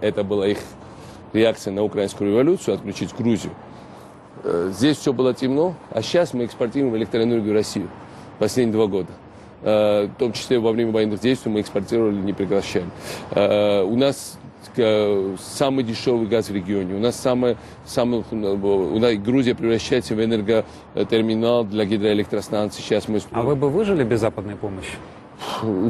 Это была их реакция на украинскую революцию, отключить Грузию. Э, Здесь все было темно, а сейчас мы экспортируем электроэнергию в Россию последние два года. Э, В том числе во время военных действий мы экспортировали, не прекращали. Э, У нас самый дешевый газ в регионе. У нас самый, самый, у нас Грузия превращается в энерготерминал для гидроэлектростанций. Сейчас мы А вы бы выжили без западной помощи?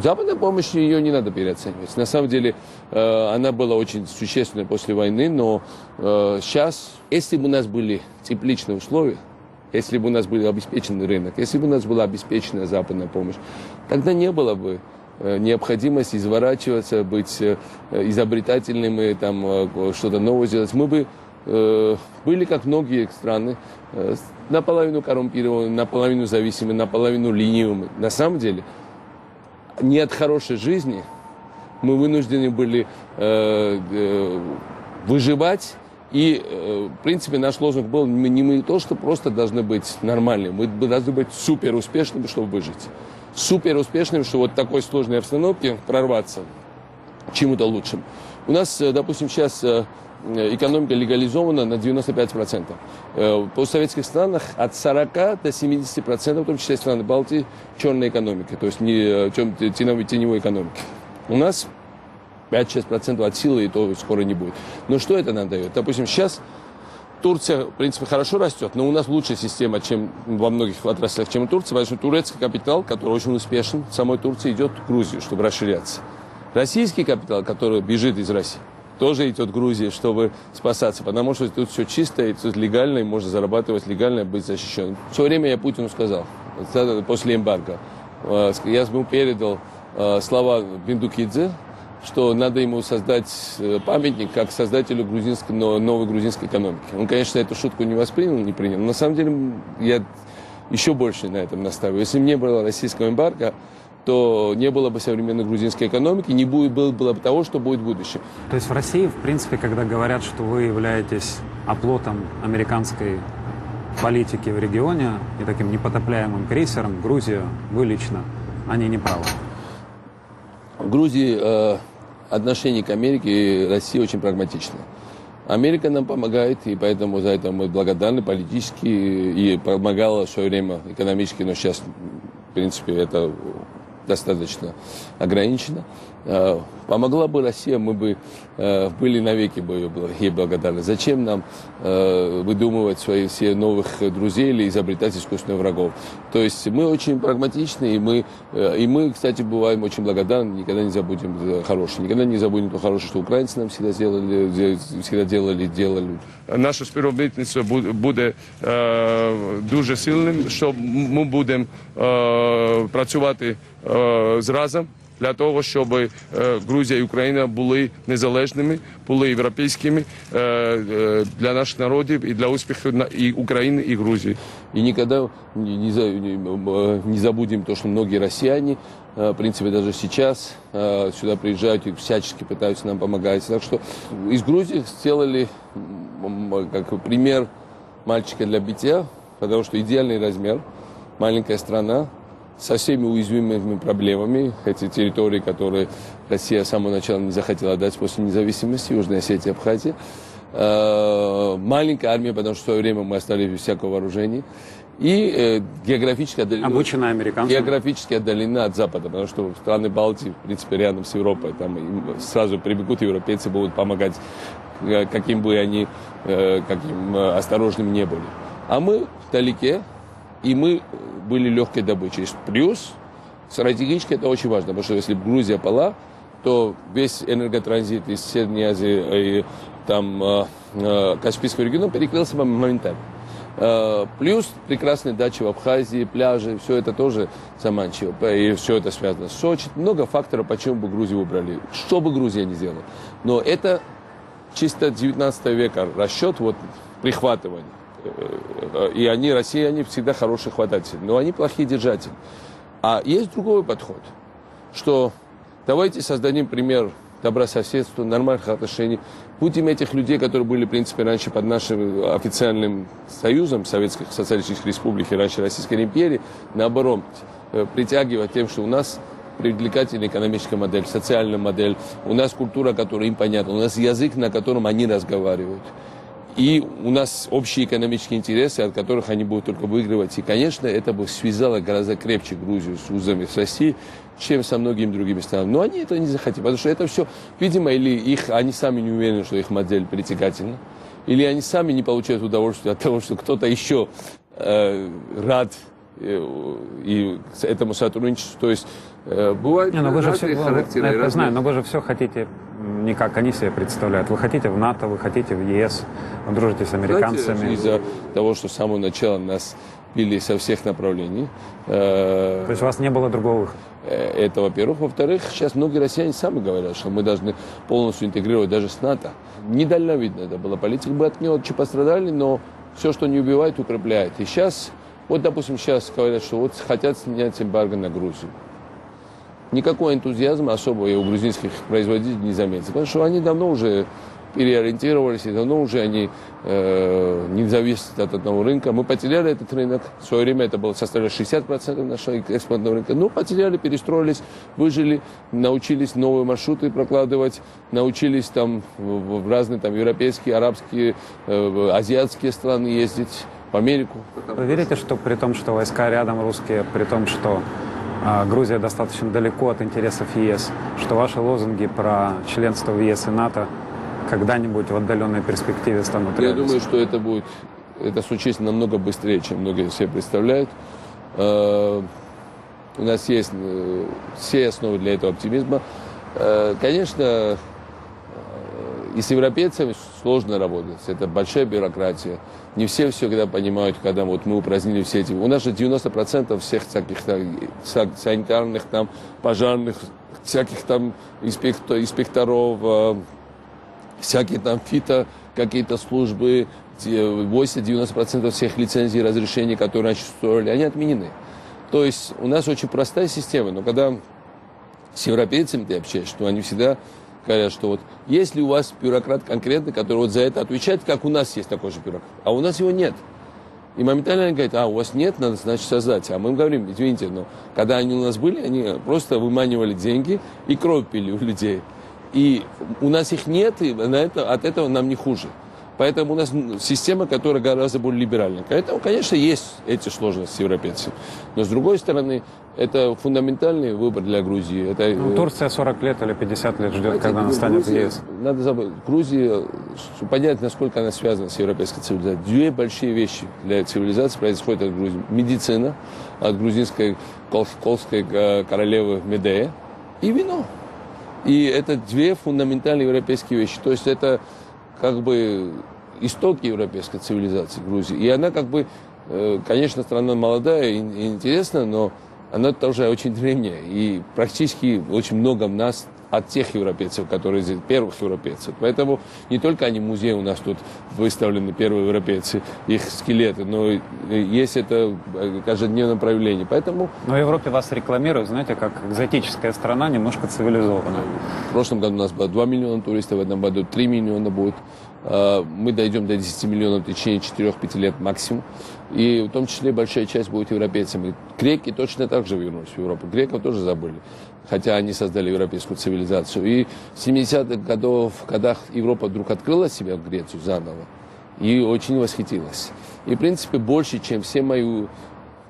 Западная помощь, ее не надо переоценивать. На самом деле, э, она была очень существенной после войны, но э, сейчас, если бы у нас были тепличные условия, если бы у нас был обеспеченный рынок, если бы у нас была обеспеченная западная помощь, тогда не было бы э, необходимости изворачиваться, быть э, изобретательным и там э, что-то новое сделать. Мы бы э, были, как многие страны, э, наполовину коррумпированы, наполовину зависимы, наполовину ленивыми. На самом деле, не от хорошей жизни мы вынуждены были э, э, выживать. И, э, в принципе, наш лозунг был, не мы то, что просто должны быть нормальными, мы должны быть супер успешными, чтобы выжить. Супер успешными, чтобы вот в такой сложной обстановке прорваться чему-то лучшему. У нас, э, допустим, сейчас э, экономика легализована на 95%. Э, В постсоветских странах от 40 до 70%, в том числе страны Балтии, черная экономика, то есть не э, теневой, теневой экономики. У нас 5-6% от силы, и то скоро не будет. Но что это нам дает? Допустим, сейчас Турция, в принципе, хорошо растет, но у нас лучшая система, чем во многих отраслях, чем у Турции, потому что турецкий капитал, который очень успешен самой Турции, идет в Грузию, чтобы расширяться. Российский капитал, который бежит из России, тоже идет в Грузию, чтобы спасаться, потому что тут все чисто, и тут легально, и можно зарабатывать легально, быть защищенным. В свое время я Путину сказал, после эмбарго, э, я ему передал э, слова Биндукидзе, что надо ему создать э, памятник как создателю грузинской, но- новой грузинской экономики. Он, конечно, эту шутку не воспринял, не принял. Но на самом деле я еще больше на этом настаиваю. Если бы не было российского эмбарго, то не было бы современной грузинской экономики, не будет, было, было бы того, что будет в будущем. То есть в России, в принципе, когда говорят, что вы являетесь оплотом американской политики в регионе и таким непотопляемым крейсером, Грузия, вы лично, они не правы. В Грузии э, отношение к Америке и России очень прагматичное. Америка нам помогает, и поэтому за это мы благодарны политически, и помогала в свое время экономически, но сейчас, в принципе, это достаточно ограничено. Э, Помогла бы Россия, мы бы э, были навеки бы ей благодарны. Зачем нам э, выдумывать свои все новых друзей или изобретать искусственных врагов? То есть мы очень прагматичны, и мы, э, и мы, кстати, бываем очень благодарны, никогда не забудем за хорошее, никогда не забудем то хорошее, что украинцы нам всегда сделали, де- всегда делали, делали. Наше співробітництво бу- буде дуже сильним, що ми будемо працювати е, зразом для того, щоб е, Грузія і Україна були незалежними, були європейськими е, е, для наших народів і для успіху на- і України, і Грузії. И никогда не, не за- не, э, не забудем то, что многие россияне, э, в принципе, даже сейчас э, сюда приезжают и всячески пытаются нам помогать. Так что из Грузии сделали м, м, как пример мальчика для битья, потому что идеальный размер, маленькая страна, со всеми уязвимыми проблемами. Эти территории, которые Россия с самого начала не захотела отдать после независимости, Южная Осетия, Абхазия. Э, Маленькая армия, потому что в свое время мы остались без всякого вооружения. И географически отдалена, Обученная американцами. географически отдалена от Запада, потому что страны Балтии, в принципе, рядом с Европой. Там сразу прибегут европейцы, будут помогать, э, каким бы они, э, каким осторожными не были. А мы вдалеке, и мы были легкой добычей. Плюс стратегически это очень важно, потому что если бы Грузия пала, то весь энерготранзит из Средней Азии и там, э, э, Каспийского региона перекрылся бы моментально. Э, Плюс прекрасные дачи в Абхазии, пляжи, все это тоже заманчиво. И все это связано с Сочи. Много факторов, почему бы Грузию выбрали. Что бы Грузия не сделала. Но это чисто 19 века расчет, вот прихватывание. И они, Россия, они всегда хорошие хвататели, но они плохие держатели. А есть другой подход, что давайте создадим пример добрососедства, нормальных отношений. Будем этих людей, которые были, в принципе, раньше под нашим официальным союзом Советских Социалистических Республик и раньше Российской империи, наоборот, э, притягивать тем, что у нас привлекательная экономическая модель, социальная модель. У нас культура, которая им понятна. У нас язык, на котором они разговаривают. И у нас общие экономические интересы, от которых они будут только выигрывать. И, конечно, это бы связало гораздо крепче Грузию с узами с Россией, чем со многими другими странами. Но они это не захотят, потому что это все, видимо, или их, они сами не уверены, что их модель притягательна, или они сами не получают удовольствие от того, что кто-то еще э, рад и этому сотрудничеству. То есть э, бывают Не, но вы же все, характеры, я разные- знаю, но вы же все хотите не как они себе представляют. Вы хотите в НАТО, вы хотите в ЕС, вы дружите с американцами. из-за того, что с самого начала нас били со всех направлений. э, То есть у вас не было другого выхода. Э, Это, во-первых. Во-вторых, сейчас многие россияне сами говорят, что мы должны полностью интегрировать даже с НАТО. Недальновидно это была политика. Мы от нее очень пострадали, но все, что не убивает, укрепляет. И сейчас, вот, допустим, сейчас говорят, что вот хотят снять эмбарго на Грузию. Никакого энтузиазма особо и у грузинских производителей не заметится. Потому что они давно уже переориентировались, и давно уже они э, не зависят от одного рынка. Мы потеряли этот рынок. В свое время это было составляло 60% нашего экспортного рынка. Ну, потеряли, перестроились, выжили, научились новые маршруты прокладывать, научились там в, разные там европейские, арабские, э, азиатские страны ездить, в Америку. Вы верите, что при том, что войска рядом русские, при том, что а, Грузия достаточно далеко от интересов ЕС, что ваши лозунги про членство в ЕС и НАТО когда-нибудь в отдаленной перспективе станут Я реальностью? думаю, что это будет, это случится намного быстрее, чем многие себе представляют. Э, У нас есть э, все основы для этого оптимизма. Э, Конечно, и с европейцами сложно работать. Это большая бюрократия. Не все всегда понимают, когда вот мы упразднили все эти... У нас же 90% всех всяких санитарных, там, пожарных, всяких там инспектор, инспекторов, э, всякие там фито, какие-то службы, те 80-90% всех лицензий, разрешений, которые раньше строили, они отменены. То есть у нас очень простая система, но когда с европейцами ты общаешься, то они всегда говорят, что вот если у вас бюрократ конкретный, который вот за это отвечает, как у нас есть такой же бюрократ, а у нас его нет. И моментально они говорят, а, у вас нет, надо, значит, создать. А мы им говорим, извините, но когда они у нас были, они просто выманивали деньги и кровь пили у людей. И у нас их нет, и на это, от этого нам не хуже. Поэтому у нас система, которая гораздо более либеральная. Поэтому, конечно, есть эти сложности с европейцами. Но, с другой стороны, это фундаментальный выбор для Грузии. Это, Ну, э, Турция 40 лет или 50 лет ждет, когда она станет Грузия, ЕС. Надо забыть, Грузия, чтобы понять, насколько она связана с европейской цивилизацией. Две большие вещи для цивилизации происходят от Грузии. Медицина, от грузинской кол- колской э, королевы Медея, и вино. И это две фундаментальные европейские вещи. То есть это как бы истоки европейской цивилизации Грузии. И она как бы, э, конечно, страна молодая и интересная, но она тоже очень древняя. И практически очень много нас от тех европейцев, которые здесь, первых европейцев. Поэтому не только они в музее у нас тут выставлены, первые европейцы, их скелеты, но есть это э, каждодневное проявление. Поэтому Но в Европе вас рекламируют, знаете, как экзотическая страна, немножко цивилизованная. В прошлом году у нас было 2 миллиона туристов, в этом году 3 миллиона будет. А, Мы дойдем до 10 миллионов в течение 4-5 лет максимум. И в том числе большая часть будет европейцами. Греки точно так же вернулись в Европу. Греков тоже забыли. Хотя они создали европейскую цивилизацию. И в 70-х годов, годах Европа вдруг открыла себя в Грецию заново. И очень восхитилась. И, в принципе, больше, чем все мои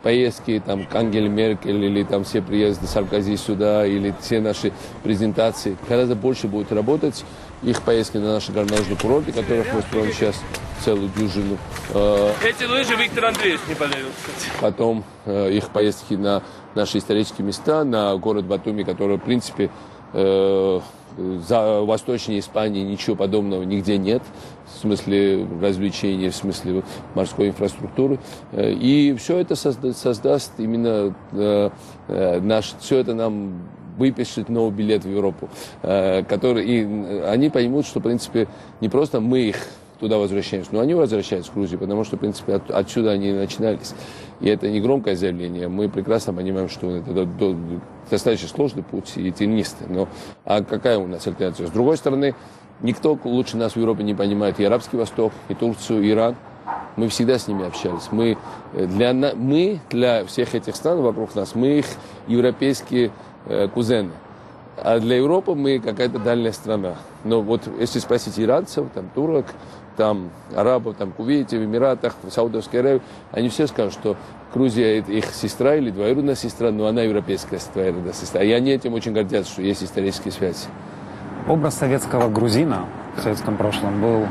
поездки там, к Ангеле Меркель или там все приезды Саркози сюда или все наши презентации, гораздо больше будет работать их поездки на наши горнолыжные курорты, которых мы строим сейчас целую дюжину. Э, Эти лыжи Виктор Андреевич не подарил, кстати. потом э, их поездки на наши исторические места, на город Батуми, который, в принципе, э, за восточней Испании ничего подобного нигде нет, в смысле развлечений, в смысле морской инфраструктуры. Э, И все это созда- создаст именно э, э, наш, все это нам выпишет новый билет в Европу, э, который, и э, они поймут, что, в принципе, не просто мы их туда возвращаемся. Но они возвращаются в Грузию, потому что, в принципе, от- отсюда они и начинались. И это не громкое заявление. Мы прекрасно понимаем, что это до- до- достаточно сложный путь и тернистый. Но а какая у нас альтернатива? С другой стороны, никто лучше нас в Европе не понимает и Арабский Восток, и Турцию, и Иран. Мы всегда с ними общались. Мы э, для, мы для всех этих стран вокруг нас, мы их европейские э, кузены. А для Европы мы какая-то дальняя страна. Но вот если спросить иранцев, там, турок, там, арабов, там, Кувейте, в Эмиратах, в Саудовской Аравии, они все скажут, что Грузия это их сестра или двоюродная сестра, но она европейская двоюродная сестра. И они этим очень гордятся, что есть исторические связи. Образ советского грузина в советском прошлом был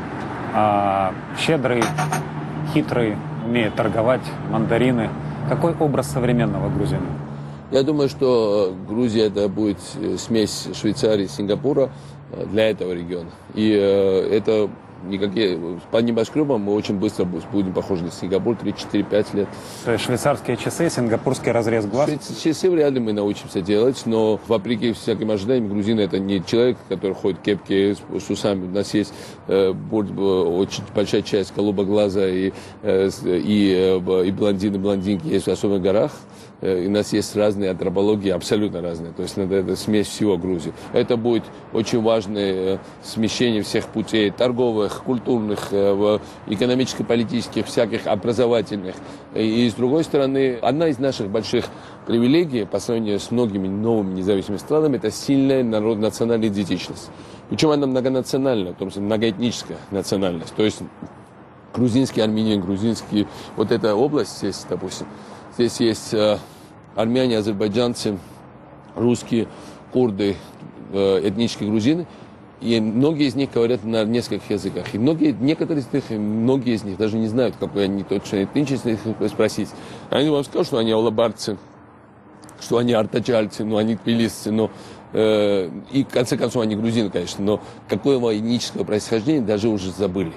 а, щедрый, хитрый, умеет торговать, мандарины. Какой образ современного грузина? Я думаю, что Грузия это будет э, смесь Швейцарии Сингапура э, для этого региона. И э, это никакие... По небоскребам мы очень быстро бу- будем похожи на Сингапур, 3-4-5 лет. То есть швейцарские часы, сингапурский разрез глаз. Часы вряд ли мы научимся делать, но вопреки всяким ожиданиям, грузин это не человек, который ходит в кепке с, усами. У нас есть э, очень большая часть голубоглаза и, э, и, э, и блондины, блондинки есть в особых горах. Э, у нас есть разные антропологии, абсолютно разные. То есть надо это смесь всего Грузии. Это будет очень важное э, смещение всех путей торговых, культурных, э, в- экономическо-политических, всяких образовательных. И с другой стороны, одна из наших больших привилегий по сравнению с многими новыми независимыми странами, это сильная народ, национальная идентичность. Причем она многонациональная, в том числе многоэтническая национальность. То есть грузинский армянин, грузинский, вот эта область здесь, допустим, здесь есть э, армяне, азербайджанцы, русские, курды, э, этнические грузины, и многие из них говорят на нескольких языках. И многие, некоторые из них, многие из них даже не знают, какой они точно этничность, спросить. Они вам скажут, что они алабарцы, что они артачальцы, ну, они тбилисцы, но э, и в конце концов они грузины, конечно, но какого этнического происхождения даже уже забыли.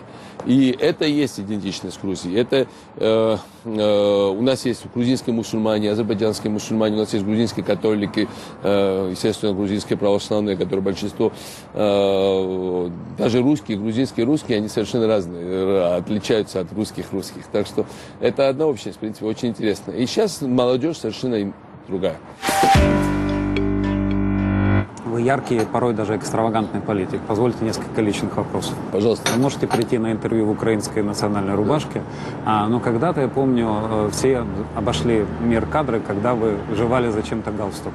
И это есть идентичность Грузии. Это э, э, у нас есть грузинские мусульмане, азербайджанские мусульмане, у нас есть грузинские католики, э, естественно, грузинские православные, которые большинство, э, даже русские, грузинские русские, они совершенно разные, э, отличаются от русских русских. Так что это одна общность, в принципе, очень интересно. И сейчас молодежь совершенно другая. Вы яркий, порой даже экстравагантный политик. Позвольте несколько личных вопросов. Пожалуйста. Вы можете прийти на интервью в украинской национальной рубашке, а, но когда-то, я помню, э, все обошли мир кадры, когда вы жевали зачем-то галстук.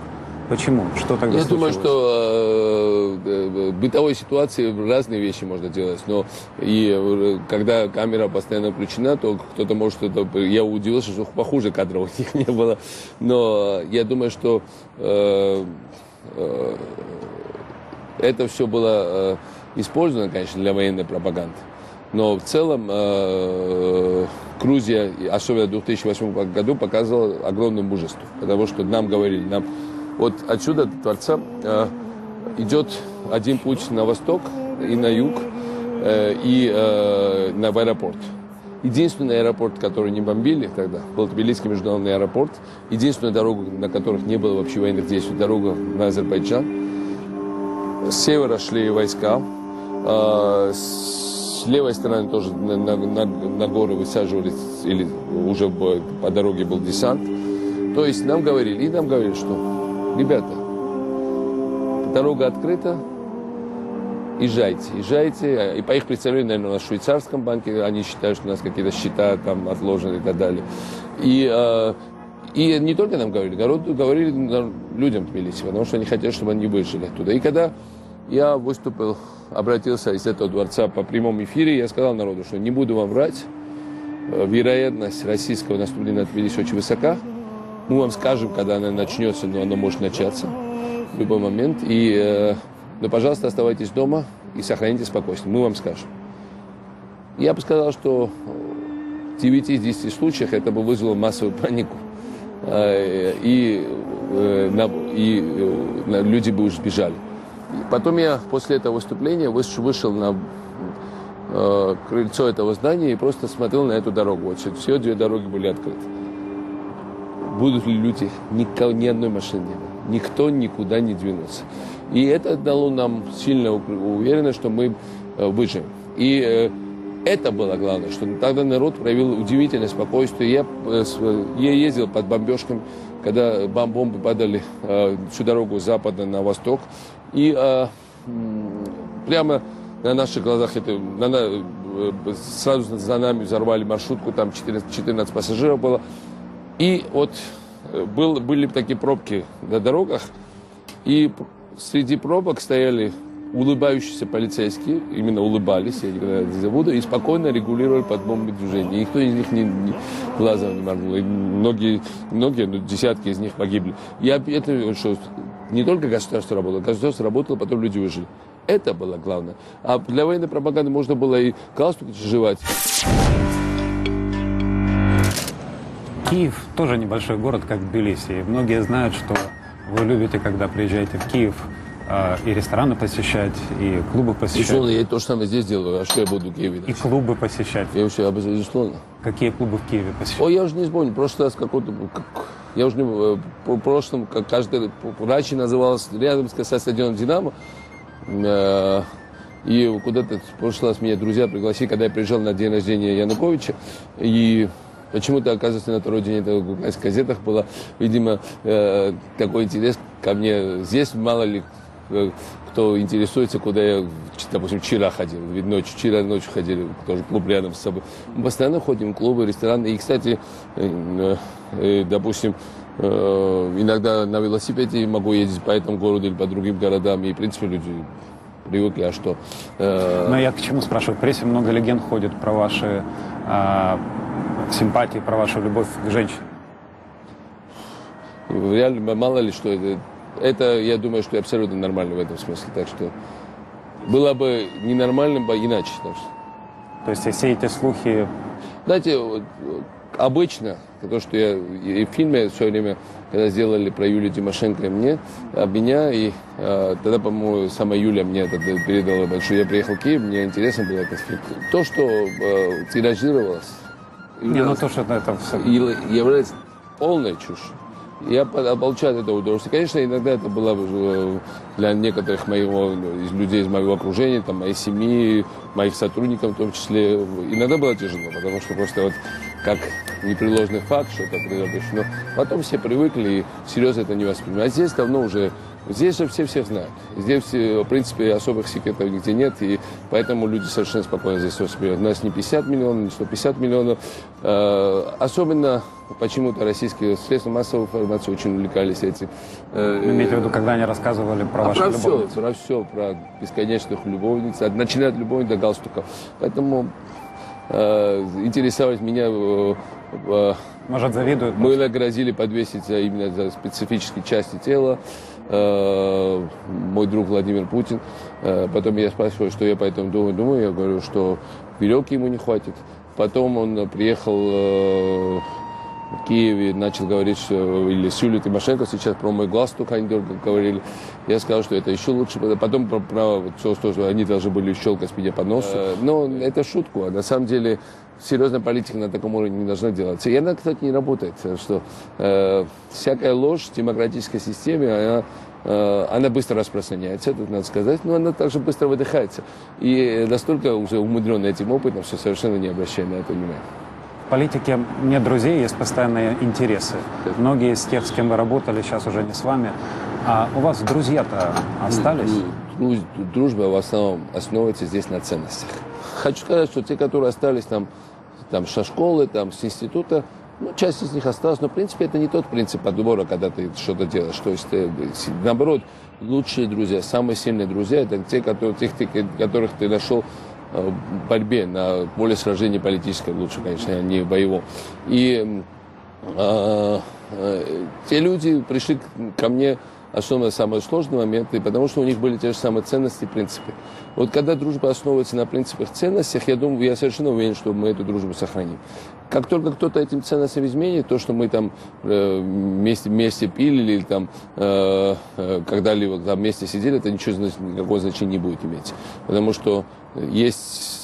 Почему? Что тогда Я думаю, случилось? что э, э, в бытовой ситуации разные вещи можно делать, но и э, когда камера постоянно включена, то кто-то может что-то... Я удивился, что похуже кадров у них не было, но я думаю, что э, э, это все было э, использовано, конечно, для военной пропаганды. Но в целом э, Грузия, особенно в 2008 году, показывала огромное мужество. Потому что нам говорили, нам вот отсюда до Творца э, идет один путь на восток и на юг, э, и э, на, в аэропорт. Единственный аэропорт, который не бомбили тогда, был Тбилисский международный аэропорт. Единственная дорога, на которых не было вообще военных действий, дорога на Азербайджан. С севера шли войска, э, с левой стороны тоже на, на- на- горы высаживались, или уже по дороге был десант. То есть нам говорили, и нам говорили, что, ребята, дорога открыта, езжайте, езжайте. И по их представлению, наверное, у нас в швейцарском банке, они считают, что у нас какие-то счета там отложены и так далее. И, э, и не только нам говорили, говорили людям Тбилиси, потому что они хотят, чтобы они выжили оттуда. И когда я выступил, обратился из этого дворца по прямому эфире, я сказал народу, что не буду вам врать, э, вероятность российского наступления на Тбилиси очень высока. Мы вам скажем, когда она начнется, но она может начаться в любой момент. И, э, но, пожалуйста, оставайтесь дома и сохраните спокойствие. Мы вам скажем. Я бы сказал, что в 9 из 10 случаях это бы вызвало массовую панику. Э, И, э, и э, люди бы уже сбежали. Потом я после этого выступления выш- вышел на крыльцо этого здания и просто смотрел на эту дорогу. Вот все две дороги были открыты. Будут ли люди? Никого, ни одной машины не было. Никто никуда не двинулся. И это дало нам сильную уверенность, что мы э, выживем. И э, это было главное, что тогда народ проявил удивительное спокойствие. Я, э, я ездил под бомбежками, когда бом- бомбы падали всю дорогу с запада на восток. И прямо на наших глазах это на- сразу за нами взорвали маршрутку, там 14, 14 пассажиров было. И вот был, были такие пробки на дорогах, И среди пробок стояли улыбающиеся полицейские, именно улыбались, я никогда не забуду, и спокойно регулировали подъемные движения. Никто из них не, не- глазом не моргнул. И многие, многие, ну, десятки из них погибли. Я это что не только государство работало, государство работало, потом люди выжили. Это было главное. А для военной пропаганды можно было и галстук жевать. Киев тоже небольшой город, как Тбилиси. И многие знают, что вы любите, когда приезжаете в Киев, э, и рестораны посещать, и клубы посещать. Безусловно, я то же самое здесь делаю. А что я буду в Киеве? И делать? клубы посещать. Я вообще, безусловно. Какие клубы в Киеве посещать? Ой, я уже не вспомню. В прошлый раз какой-то... как- я уже не... э, В прошлом, как каждый... Раньше называлось рядом с со стадионом «Динамо». Э, И куда-то в прошлый раз меня друзья пригласили, когда я приезжал на день рождения Януковича. И почему-то, оказывается, на второй день это в газетах было, видимо, э, такой интерес ко мне. Здесь мало ли э, кто интересуется, куда я, допустим, вчера ходил, ведь ночью, вчера ночью ходили, тоже клуб рядом с собой. Мы постоянно ходим в клубы, рестораны. И, кстати, э, э, допустим, иногда на велосипеде могу ездить по этому городу или по другим городам. И, в принципе, люди привыкли, а что? Но я к чему спрашиваю? В прессе много легенд ходит про ваши а, симпатии, про вашу любовь к женщинам. Реально, мало ли что это. Это, я думаю, что абсолютно нормально в этом смысле. Так что было бы ненормальным бы иначе. Так что. То есть все эти слухи Знаете, вот, обычно, то, что я и в фильме в свое время, когда сделали про Юлию Тимошенко и мне, а меня, и э, тогда, по-моему, сама Юля мне это передала большую. Я приехал в Киев, мне интересно было этот фильм. То, что э, тиражировалось, Не, ну то, что это, это все... является полной чушь. Я по- получаю от этого удовольствие. Конечно, иногда это было бы, э, для некоторых моего, из людей из моего окружения, там, моей семьи, моих сотрудников в том числе. Иногда было тяжело, потому что просто вот как непреложный факт, что это произошло. Но потом все привыкли и серьезно это не воспринимают. А здесь давно уже Здесь же все всех знают. Здесь, э, в принципе, особых секретов нигде нет, и поэтому люди совершенно спокойно здесь воспринимают. У нас не 50 миллионов, не 150 миллионов. Э, Особенно почему-то российские средства массовой информации очень увлекались этим. Э, Вы имеете в виду, когда они рассказывали про а вашу про любовь? все, про все, про бесконечных любовниц, начиная от любовниц до галстуков. Поэтому интересовать меня Может, завидуют? мы нагрозили повесить за- именно за специфические части тела. Э, Мой друг Владимир Путин. Э, Потом я спрашиваю, что я по этому думаю. Думаю, я говорю, что веревки ему не хватит. Потом он э, приехал э, Киеве, начал говорить, что или с Юлией Тимошенко сейчас про мой глаз только они говорили. Я сказал, что это еще лучше. Потом про, про то, что они должны были щелкать меня по носу. Э, Но это шутку. А на самом деле серьезная политика на таком уровне не должна делаться. И она, кстати, не работает. Что э, всякая ложь в демократической системе, она, э, она быстро распространяется, это надо сказать, но она также быстро выдыхается. И настолько уже умудренный этим опытом, что совершенно не обращая на это внимания. В политике нет друзей, есть постоянные интересы. Многие из тех, с кем вы работали, сейчас уже не с вами. А у вас друзья-то остались? Друз- Дружба в основном основывается здесь на ценностях. Хочу сказать, что те, которые остались там, там со школы, там, с института, ну, часть из них осталась, но, в принципе, это не тот принцип подбора, когда ты что-то делаешь. То есть, э, с- наоборот, лучшие друзья, самые сильные друзья, это те, которые, тех, ты- которых ты нашел э, борьбе, на поле сражения политической, лучше, конечно, а не боевом. И а, э, те люди пришли ко мне особенно в самые сложные моменты, потому что у них были те же самые ценности и принципы. Вот когда дружба основывается на принципах ценностях, я думаю, я совершенно уверен, что мы эту дружбу сохраним. Как только кто-то этим ценностям изменит, то, что мы там э, вместе, вместе пили или там э, э, когда-либо там вместе сидели, это ничего никакого значения не будет иметь. Потому что есть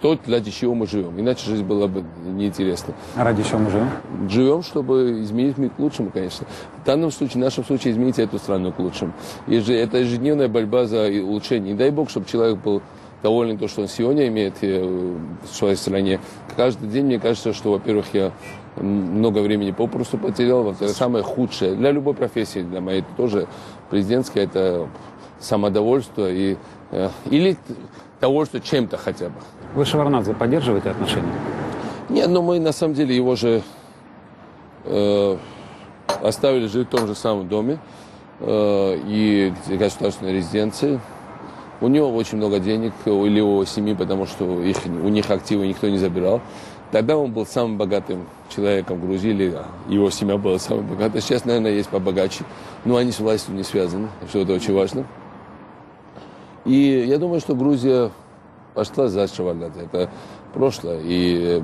то, ради чего мы живем. Иначе жизнь была бы неинтересна А Ради чего мы живем? живем, чтобы изменить мир к лучшему, конечно. В данном случае, в нашем случае, изменить эту страну к лучшему. И же это ежедневная борьба за улучшение. Не дай бог, чтобы человек был доволен то, что он сегодня имеет э, в своей стране. Каждый день мне кажется, что, во-первых, я много времени попросту потерял. Во-вторых, самое худшее для любой профессии, для моей тоже президентской, это самодовольство и, э, или довольство чем-то хотя бы. Вы Шеварнадзе поддерживаете отношения? Нет, но мы на самом деле его же э, оставили жить в том же самом доме. э, и государственной резиденции. У него очень много денег, или у семьи, потому что их, у них активы никто не забирал. Тогда он был самым богатым человеком в Грузии, или его семья была самой богатой. Сейчас, наверное, есть побогаче. Но они с властью не связаны, что это очень важно. И я думаю, что Грузия пошла за Шеварднадзе. Это прошлое. И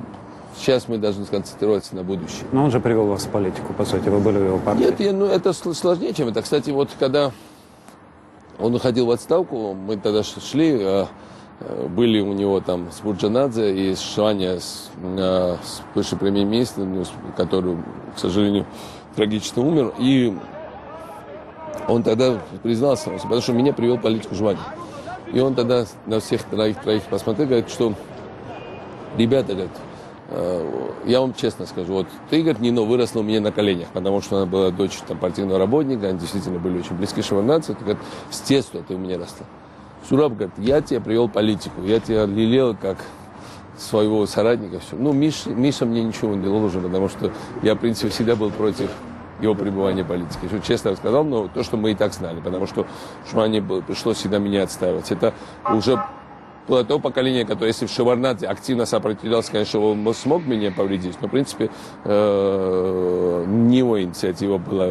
сейчас мы должны сконцентрироваться на будущем. Но он же привел вас в политику, по сути, вы были в его партии. Нет, я- ну, это сл- сложнее, чем это. Кстати, вот когда он уходил в отставку, мы тогда шли, э, э, были у него там с Бурджанадзе и Шваня, с, э, с бывшим премьер-министром, ну, который, к сожалению, трагично умер. И он тогда признался, потому что меня привел политику Жваня. И он тогда на всех троих, троих посмотрел, говорит, что ребята, говорит, э, я вам честно скажу, вот ты, говорит, Нино, выросла у меня на коленях, потому что она была дочь там, партийного работника, они действительно были очень близки к Шеварнадзе, ты, говорит, с детства ты у меня росла. Сураб говорит, я тебя привел политику, я тебя лелеял как своего соратника. Все. Ну, Миш, Миша мне ничего не делал уже, потому что я, в принципе, всегда был против его пребывания в политике. Что честно рассказал, но то, что мы и так знали, потому что Шмане пришлось всегда меня отстаивать. Это уже было то поколение, которое, если в Шеварнадзе активно сопротивлялся, конечно, он смог меня повредить, но, в принципе, э, не его инициатива была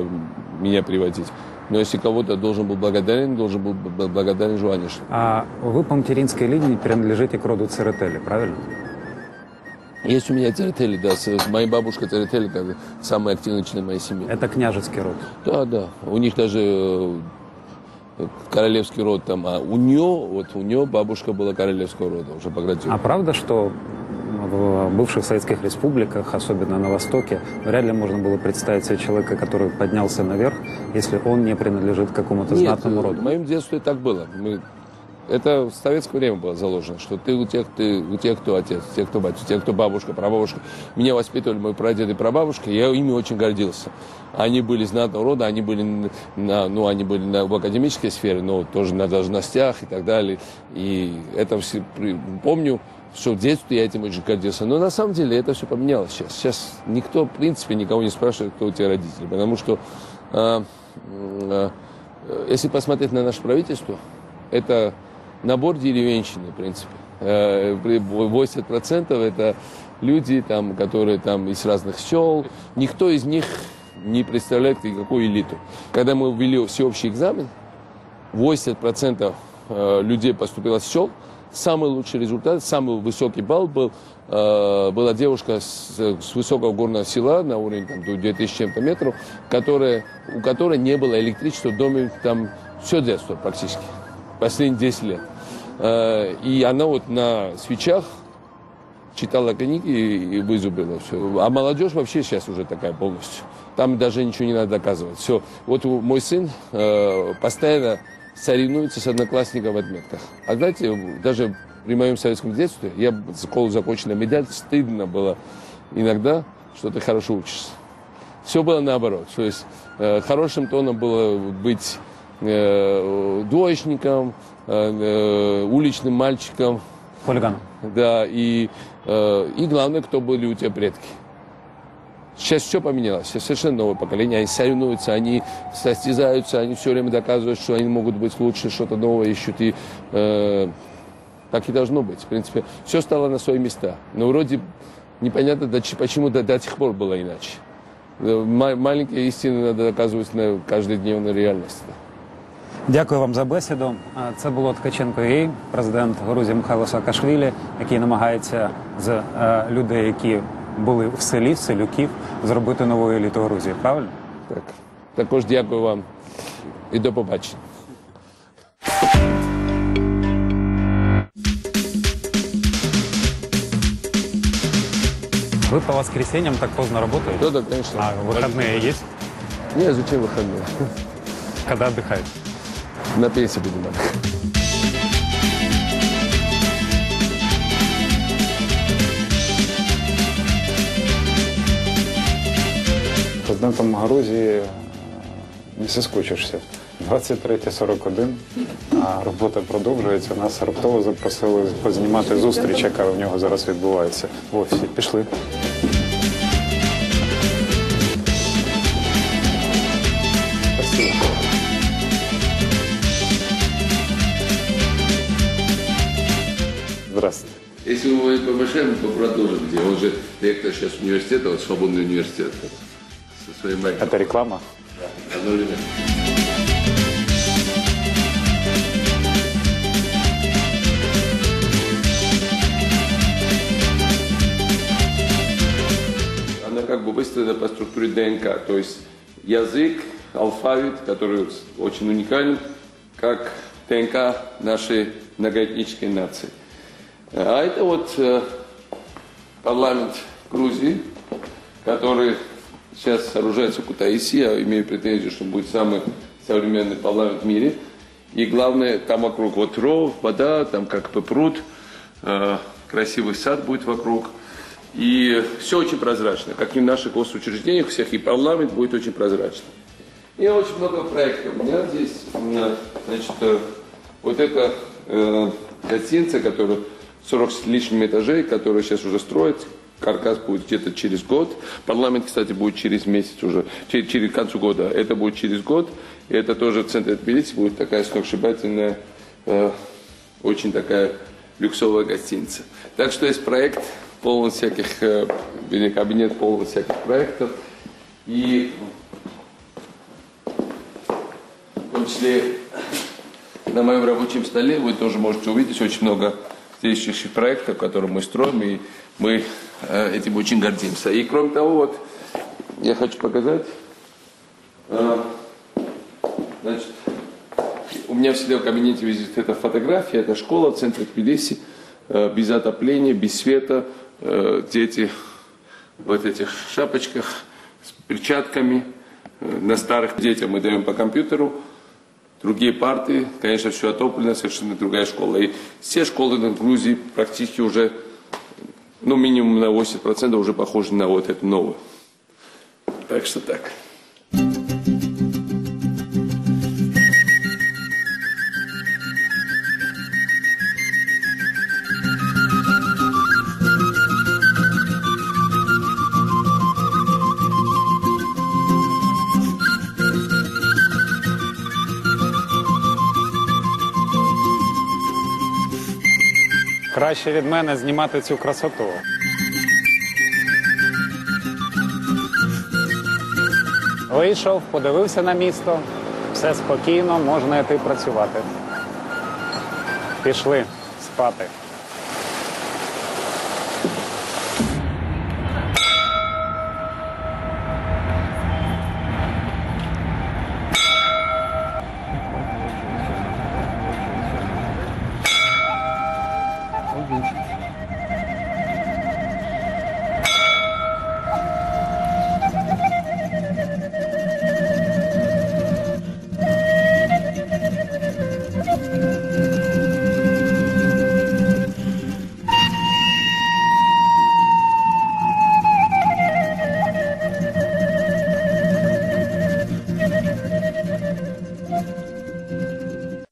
меня приводить. Но если кого-то должен был благодарен, должен был благодарен Жуаниш. А вы по материнской линии принадлежите к роду Церетели, правильно? Есть у меня Церетели, да, с, с моей бабушкой Церетели, как самый активный член моей семьи. Это княжеский род. Да, да. У них даже э, королевский род там, а у нее, вот у нее бабушка была королевского рода, уже по градю. А правда, что в бывших советских республиках, особенно на Востоке, вряд ли можно было представить себе человека, который поднялся наверх, если он не принадлежит к какому-то знатному э, роду? в моем детстве так было. Мы... Это в советское время было заложено, что ты у тех, ты, у тех, кто отец, у тех, кто батя, у тех, кто бабушка, прабабушка. Меня воспитывали мой прадед и прабабушка, я ими очень гордился. Они были знатного рода, они были, на, ну, они были на, в академической сфере, но тоже на должностях и так далее. И это все помню, что в детстве я этим очень гордился. Но на самом деле это все поменялось сейчас. Сейчас никто, в принципе, никого не спрашивает, кто у тебя родители. Потому что а, э, если посмотреть на наше правительство, это набор деревенщины, в принципе. Э, при- 80% это люди, там, которые там из разных сел. Никто из них не представляет никакую элиту. Когда мы ввели всеобщий экзамен, 80% э, людей поступило с сел. Самый лучший результат, самый высокий балл был, э, была девушка с, с высокого горного села на уровне там, до 2000 чем-то метров, которая, у которой не было электричества в доме там все детство практически, последние 10 лет. Э, и она вот на свечах читала книги и, вызубрила все. А молодежь вообще сейчас уже такая полностью. Там даже ничего не надо доказывать. Все. Вот мой сын э, постоянно соревнуется с одноклассником в отметках. А знаете, даже при моем советском детстве, я школу закончил на медаль, стыдно было иногда, что ты хорошо учишься. Все было наоборот. То есть э, хорошим тоном было быть э, двоечником, э, э, уличным мальчиком, Хулиган. да, и, э, и главное, кто были у тебя предки. Сейчас все поменялось, сейчас совершенно новое поколение, они соревнуются, они состязаются, они все время доказывают, что они могут быть лучше, что-то новое ищут, и э, так и должно быть. В принципе, все стало на свои места. Но вроде непонятно, почему до, до сих пор было иначе. Ма- Маленькие истины надо доказывать на каждодневной реальности. Дякую вам за бесіду. А, Це було Ткаченко Єй, президент Грузії Михайло Саакашвілі, який намагається з е, людей, які були в селі, селюків, зробити нову еліту Грузії. Правильно? Так. Також дякую вам і до побачення. Вы по воскресеньям так поздно работаете? Да, да, конечно. А выходные есть? Не, зачем выходные? Когда отдыхаете? На пенсии будем. Президентом Грузії не соскучишся. 23.41, а робота продовжується. Нас раптово запросили познімати зустріч, яка в нього зараз відбувається в офісі. Пішли. То продолжим. Где? Он же ректор сейчас университета, вот свободный университет. Со своим майком. Это реклама? Одно время. Она как бы выстроена по структуре ДНК, то есть язык, алфавит, который очень уникален, как ДНК нашей многоэтнической нации. А это вот э, парламент Грузии, который сейчас сооружается в Кутаиси. Я имею претензию, что будет самый современный парламент в мире. И главное, там вокруг вот ров, вода, там как бы пруд, э, красивый сад будет вокруг. И все очень прозрачно, как и в наших госучреждениях всех, и парламент будет очень прозрачно. И очень много проектов. У меня здесь, э, значит, э, вот эта э, гостиница, которая 40 с лишним этажей, которая сейчас уже строится, каркас будет где-то через год. Парламент, кстати, будет через месяц уже, через, через концу года. Это будет через год. И это тоже в центре Тбилиси будет такая сногсшибательная, э, очень такая люксовая гостиница. Так что есть проект полон всяких, э, кабинет полон всяких проектов. И в том числе на моем рабочем столе вы тоже можете увидеть очень много действующих проектов, которые мы строим, и мы э, этим очень гордимся. И кроме того, вот я хочу показать, э, значит, у меня всегда в кабинете висит эта фотография, это школа в центре Тбилиси, э, без отопления, без света, дети вот этих шапочках с перчатками, на старых детям мы даем по компьютеру, Другие парты, конечно, все отоплено, совершенно другая школа. И все школы в Грузии практически уже, ну, минимум на 80% уже похожи на вот эту новую. Так что так. Краще від мене знімати цю красоту. Вийшов, подивився на місто, все спокійно, можна йти працювати. Пішли спати.